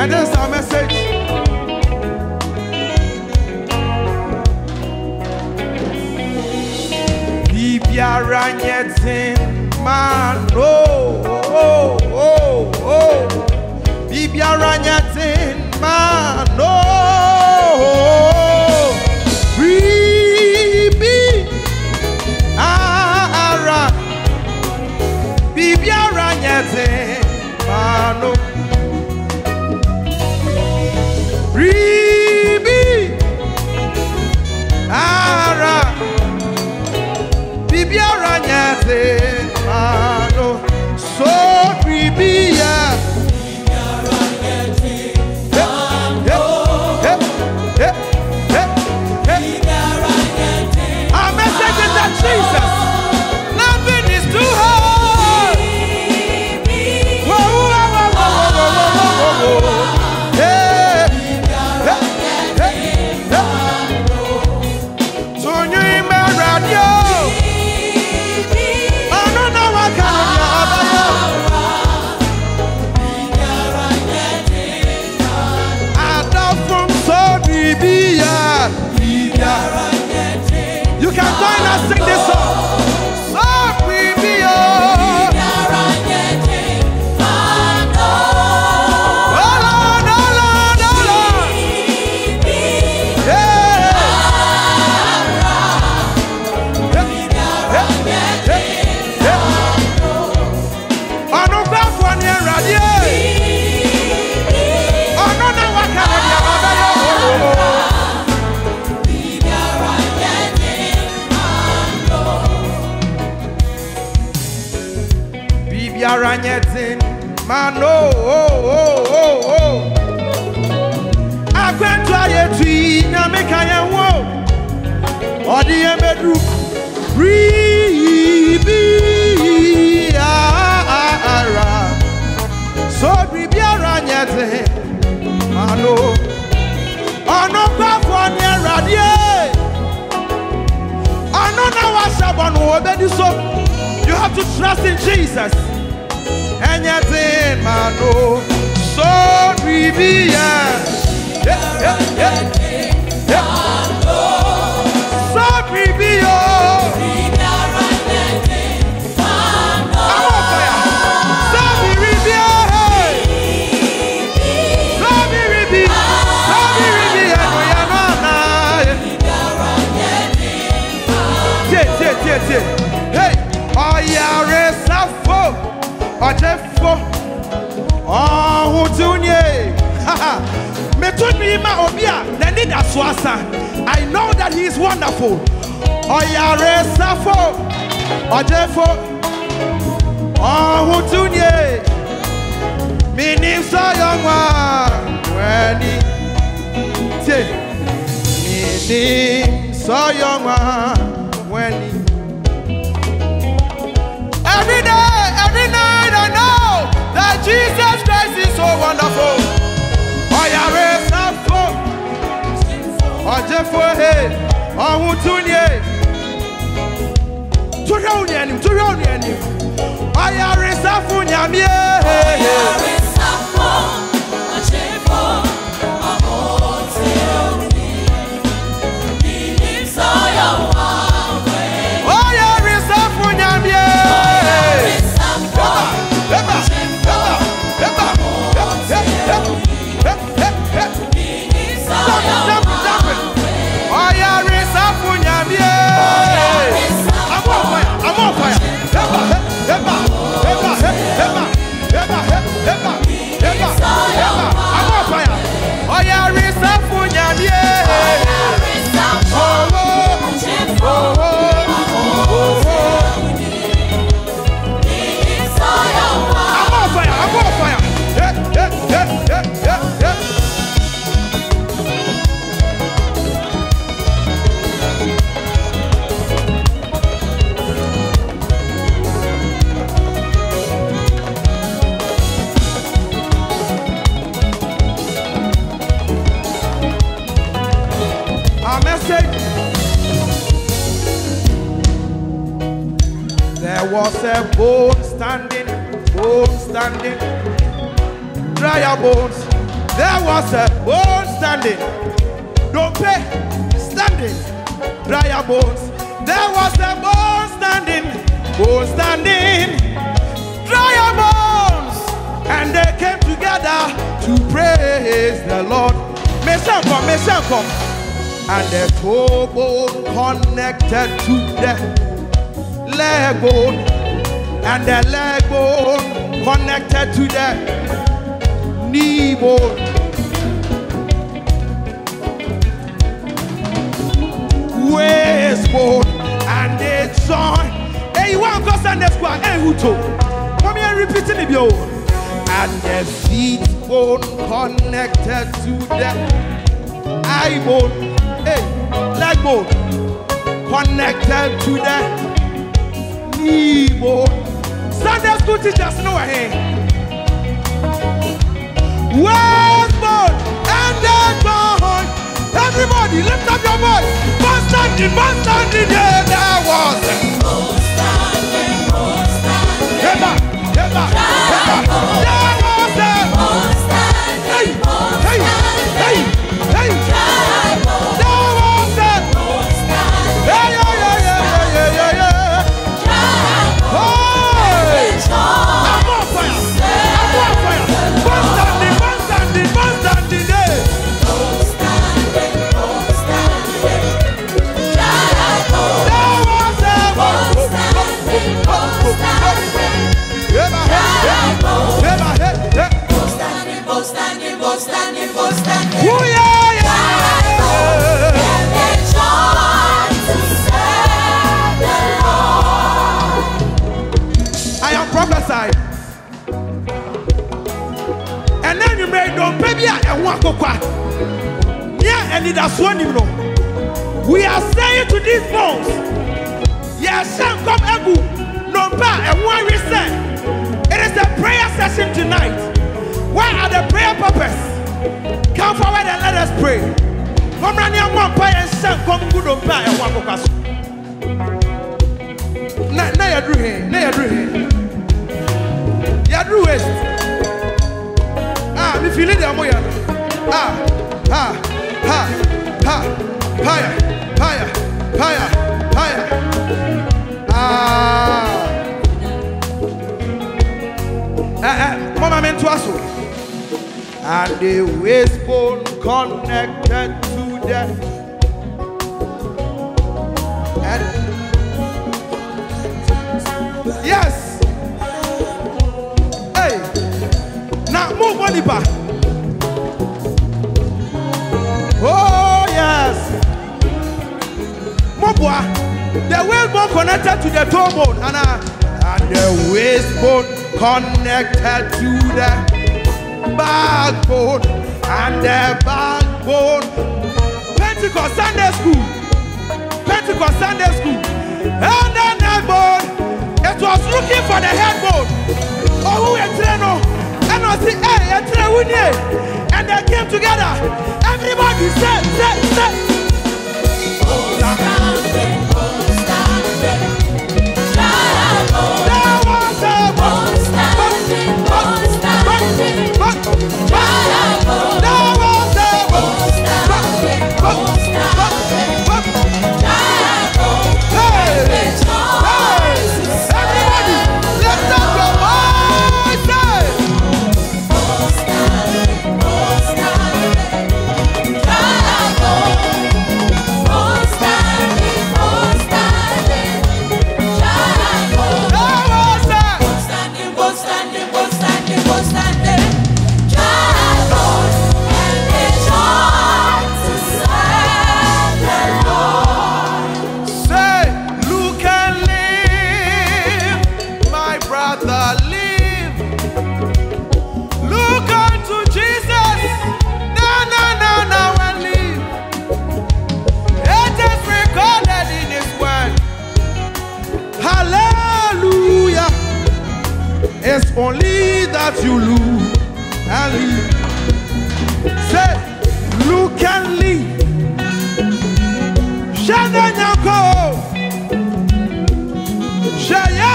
And that's our message. Bibiara nyɛ den ma no. Oh, oh, oh. Bibiara nyɛ den ma wò ó. Bibiara nyɛ den ma no. Oh, oh, oh, Akwantu ayɛ tui nyame ka yɛn wo. Ɔde yɛn bɛduru biribi wọ́n so. You have to trust in Jesus. Anything, man, no. So be yeah. Yeah, yeah, yeah. So be oh. ọ̀yàrá sáfò ọ̀jẹ̀fò ọ̀hún tún yẹ e, mi ní sọ́yọ̀ wọn ẹni tẹ mi ní sọ́yọ̀ wọn ẹni. Every day, every night I know that Jesus Christ is so wonderful. Ọ̀yàrá sáfò ọ̀jẹ̀fò ọ̀hún tún yẹ. E. Túhẹ́ òní ẹni, túhẹ́ òní ẹni. Ọ̀yàrá sáfò nyàmí e. Ọ̀yàrá a bone standing, bone standing, dry your bones. There was a bone standing, don't pay, standing, dry your bones. There was a bone standing, bone standing, dry your bones. And they came together to praise the Lord. Mission come, mission come. And the toe bone connected to the leg bone, and the leg bone connected to the knee bone. Waist bone, and they join. Hey, you want to go Sunday school? Hey, who told? Come here, repeating it, yo. Oh. And the feet bone connected to the eye bone, hey, leg bone, connected to the knee bone. Sunday school teachers. Waist bone and. Everybody lift up your voice. One standing, yeah, and one coca. Yeah, and it has one you know. We are saying to these bones, yes, shall come ebu, no ba and one reset. It is a prayer session tonight. Where are the prayer purpose? Come forward and let us pray. Come run your one pie and shall come good on ba and one coca. Na na ya drew here, na ya drew here. Ya drew west. Ah, me feeling the amoya. Ah, ah, ha, higher, higher, higher, higher. Ah. Eh, eh, mama meant to us. And the waist bone connected to the and Yes. Hey. Now move on back. Mobwa. The waist bone connected to the toe bone and, uh, and the waist bone connected to the backbone and the backbone. Pentecost Sunday school. Pentecost Sunday school. And the bone. It was looking for the headbone. Oh, who is no? And I see, hey, a winnie. And they came together. Everybody said, said, said. There oh, was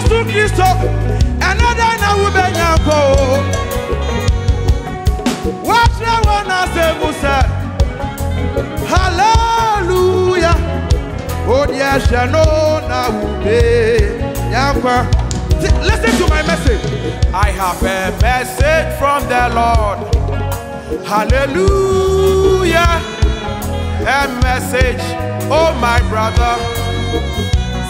yesu kristo na hallelujah. Hwɛ no na listen to my message. I have a message from the lord. Hallelujah. A message. Oh my brother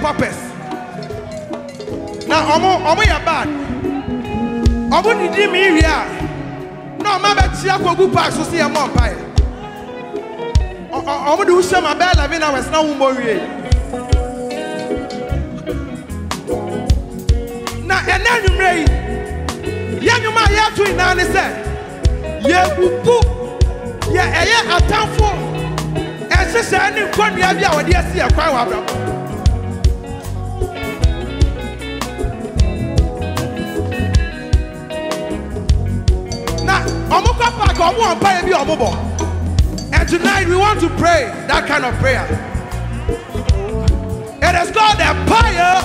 purpose. Na ɔmo ɔmo yɛ bad. Ɔmo didi mi wie a, na ɔmo abɛkyia kogu park so si yɛ mɔ ɔ- Ɔmo de wuhyɛ ma bɛyɛ eleven hours na wɔn mɔ wie. Na ɛnɛ nwumire yi, yɛ nnwuma a yɛato nyinaa ne sɛ, yɛbubu yɛ ɛyɛ atamfo ɛhyehyɛ ne nkonnua bi a wɔde asi ɛkwan wɔ abrabɔ. And tonight we want to pray that kind of prayer. It is called a prayer.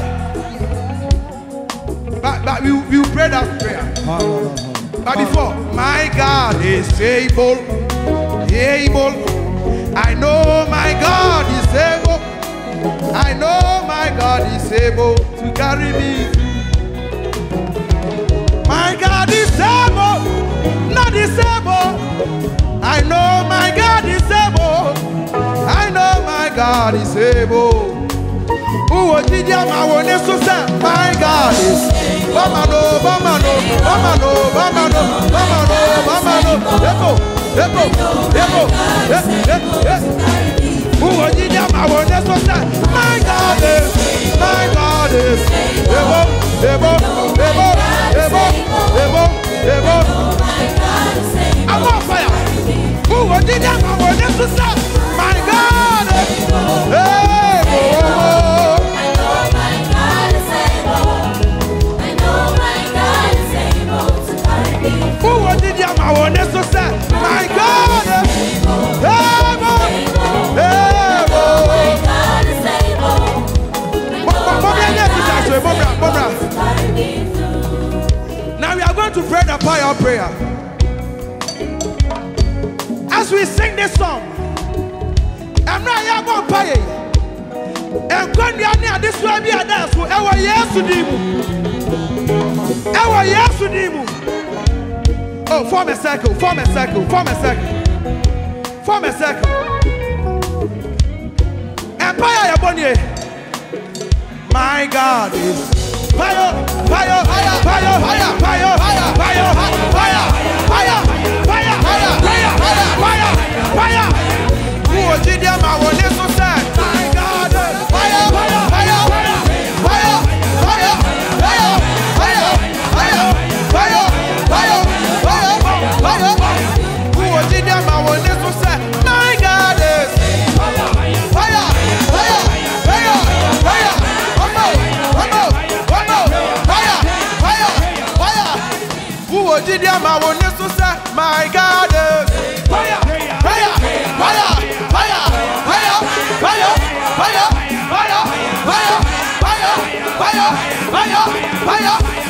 But, but we, we pray that prayer. But before, my God is able, able. I know my God is able. I know my God is able to carry me through. God is able. I know my God is able. I know my God is able. Uwo didi ama wo ni susa, my God is. Bamano, bamano, bamano, bamano, bamano, bamano. Epo, epo, epo, epo, eh, eh, eh. epo. Uwo didi ama wo ni susa, my God is, my God is. Ebo, ebo, ebo, ebo, ebo, ebo. My God. Hey, yesu din mu ɛwɔ yesu din oh form a circle form a circle form a circle form a circle empire yɛ bɔ my god is fire fire fire fire fire fire fire fire fire fire fire fire fire fire who o jí díẹ̀ máa wọlé sún sẹ́ who o jí díẹ̀ máa wọlé sún sẹ́ my god fire fire fire fire fire fire fire fire fire fire fire fire fire